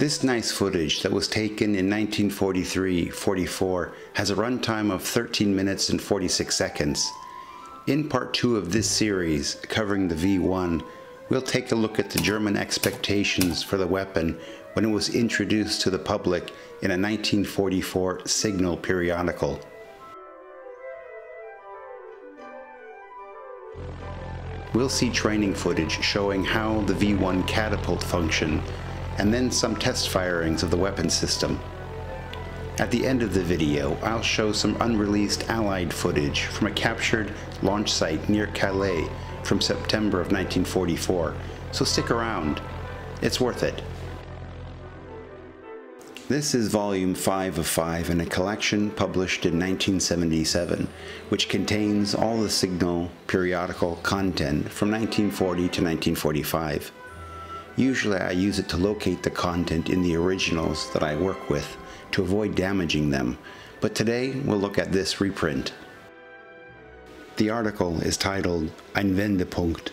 This nice footage that was taken in 1943-44 has a runtime of 13 minutes and 46 seconds. In part 2 of this series, covering the V1, we'll take a look at the German expectations for the weapon when it was introduced to the public in a 1944 Signal periodical. We'll see training footage showing how the V1 catapult functioned and then some test firings of the weapon system. At the end of the video, I'll show some unreleased Allied footage from a captured launch site near Calais from September of 1944, so stick around. It's worth it. This is volume 5 of 5 in a collection published in 1977, which contains all the Signal periodical content from 1940 to 1945. Usually I use it to locate the content in the originals that I work with to avoid damaging them, but today we'll look at this reprint. The article is titled Ein Wendepunkt.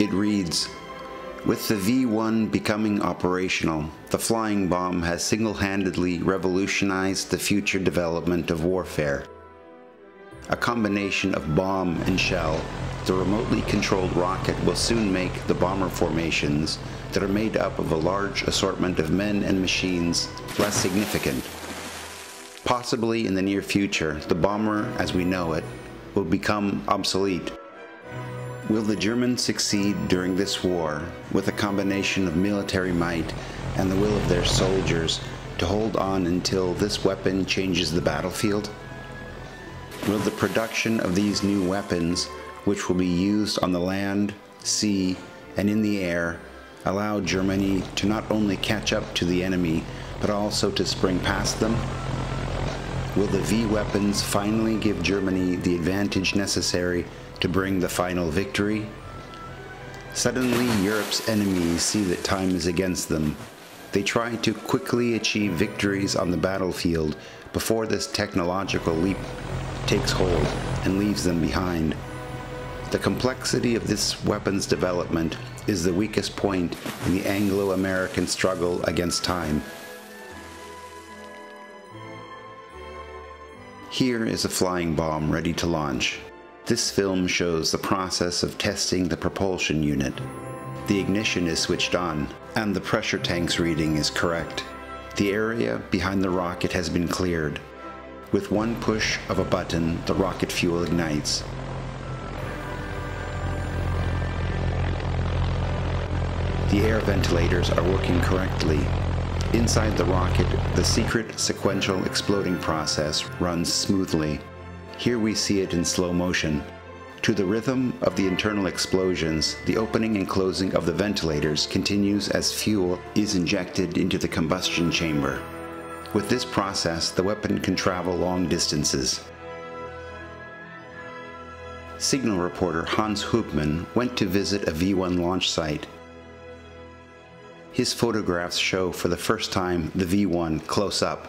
It reads, with the V-1 becoming operational, the flying bomb has single-handedly revolutionized the future development of warfare. A combination of bomb and shell the remotely controlled rocket will soon make the bomber formations that are made up of a large assortment of men and machines less significant. Possibly in the near future, the bomber as we know it will become obsolete. Will the Germans succeed during this war with a combination of military might and the will of their soldiers to hold on until this weapon changes the battlefield? Will the production of these new weapons which will be used on the land, sea, and in the air, allow Germany to not only catch up to the enemy, but also to spring past them? Will the V weapons finally give Germany the advantage necessary to bring the final victory? Suddenly, Europe's enemies see that time is against them. They try to quickly achieve victories on the battlefield before this technological leap takes hold and leaves them behind. The complexity of this weapon's development is the weakest point in the Anglo-American struggle against time. Here is a flying bomb ready to launch. This film shows the process of testing the propulsion unit. The ignition is switched on, and the pressure tank's reading is correct. The area behind the rocket has been cleared. With one push of a button, the rocket fuel ignites. The air ventilators are working correctly. Inside the rocket, the secret sequential exploding process runs smoothly. Here we see it in slow motion. To the rhythm of the internal explosions, the opening and closing of the ventilators continues as fuel is injected into the combustion chamber. With this process, the weapon can travel long distances. Signal reporter Hans Hubmann went to visit a V-1 launch site his photographs show for the first time the V-1 close up.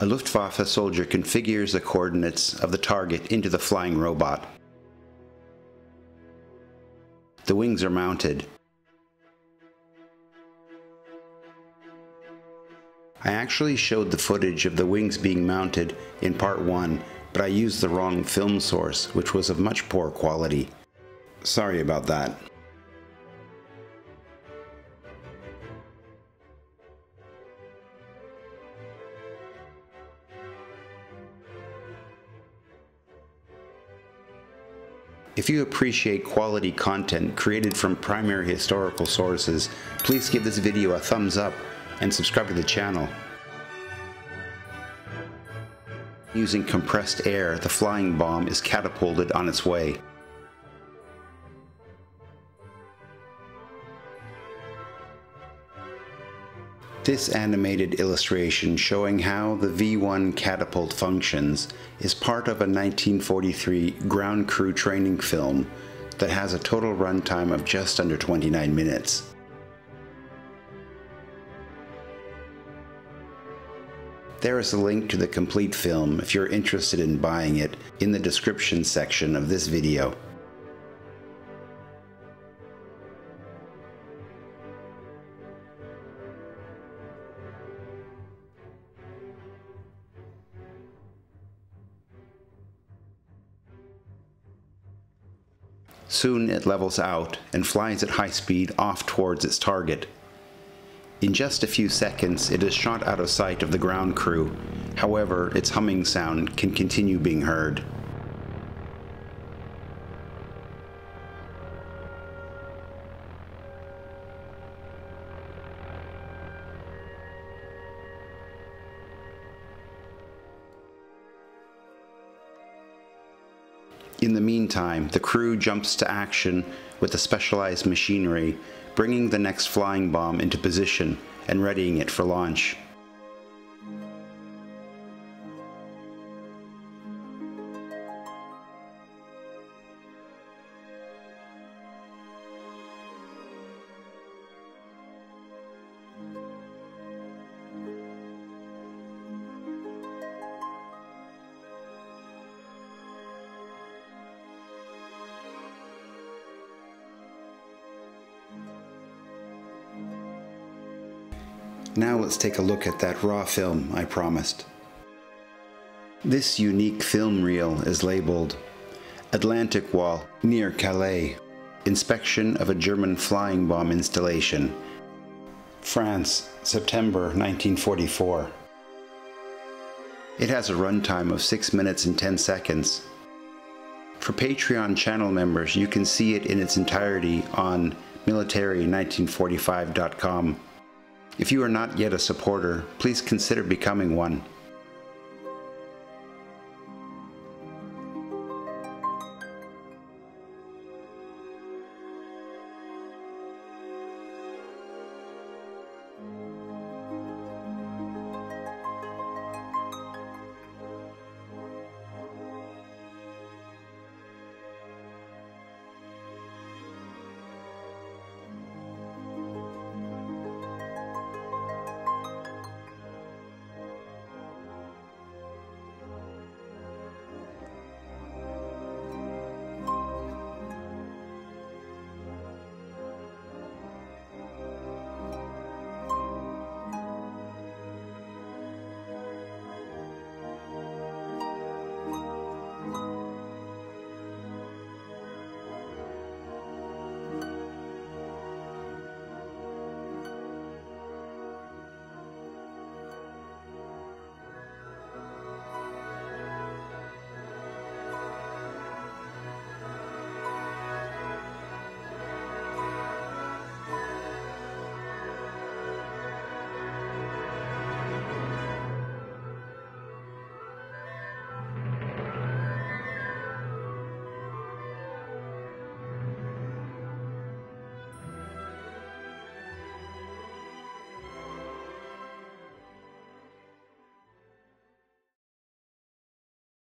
A Luftwaffe soldier configures the coordinates of the target into the flying robot. The wings are mounted. I actually showed the footage of the wings being mounted in part 1, but I used the wrong film source, which was of much poor quality. Sorry about that. If you appreciate quality content created from primary historical sources, please give this video a thumbs up and subscribe to the channel. Using compressed air, the flying bomb is catapulted on its way. This animated illustration showing how the V-1 catapult functions is part of a 1943 ground crew training film that has a total runtime of just under 29 minutes. There is a link to the complete film if you're interested in buying it in the description section of this video. Soon it levels out and flies at high speed off towards its target. In just a few seconds, it is shot out of sight of the ground crew. However, its humming sound can continue being heard. In the meantime, the crew jumps to action with the specialized machinery, bringing the next flying bomb into position and readying it for launch. Now let's take a look at that raw film I promised. This unique film reel is labeled Atlantic Wall near Calais. Inspection of a German flying bomb installation. France, September 1944. It has a runtime of 6 minutes and 10 seconds. For Patreon channel members, you can see it in its entirety on military1945.com. If you are not yet a supporter, please consider becoming one.